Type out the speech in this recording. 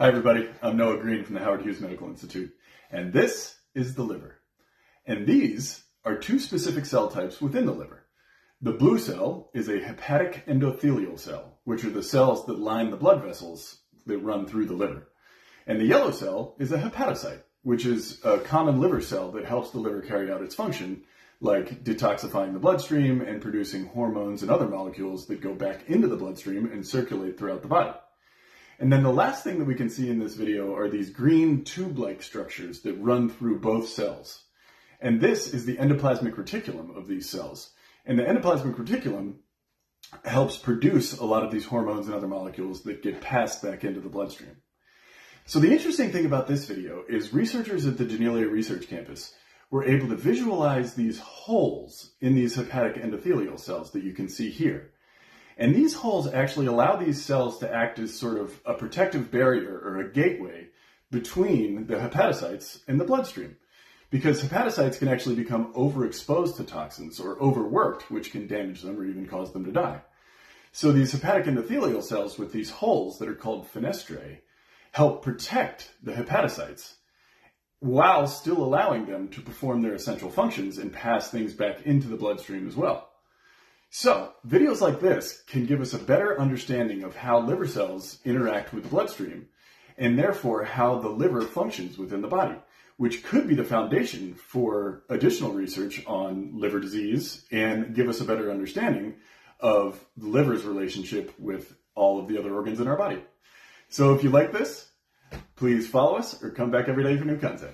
Hi, everybody. I'm Noah Green from the Howard Hughes Medical Institute, and this is the liver. And these are two specific cell types within the liver. The blue cell is a hepatic endothelial cell, which are the cells that line the blood vessels that run through the liver. And the yellow cell is a hepatocyte, which is a common liver cell that helps the liver carry out its function, like detoxifying the bloodstream and producing hormones and other molecules that go back into the bloodstream and circulate throughout the body. And then the last thing that we can see in this video are these green tube-like structures that run through both cells. And this is the endoplasmic reticulum of these cells. And the endoplasmic reticulum helps produce a lot of these hormones and other molecules that get passed back into the bloodstream. So the interesting thing about this video is researchers at the Janelia Research Campus were able to visualize these holes in these hepatic endothelial cells that you can see here. And these holes actually allow these cells to act as sort of a protective barrier or a gateway between the hepatocytes and the bloodstream. Because hepatocytes can actually become overexposed to toxins or overworked, which can damage them or even cause them to die. So these hepatic endothelial cells with these holes that are called fenestrae help protect the hepatocytes while still allowing them to perform their essential functions and pass things back into the bloodstream as well. So, videos like this can give us a better understanding of how liver cells interact with the bloodstream, and therefore how the liver functions within the body, which could be the foundation for additional research on liver disease and give us a better understanding of the liver's relationship with all of the other organs in our body. So if you like this, please follow us or come back every day for new content.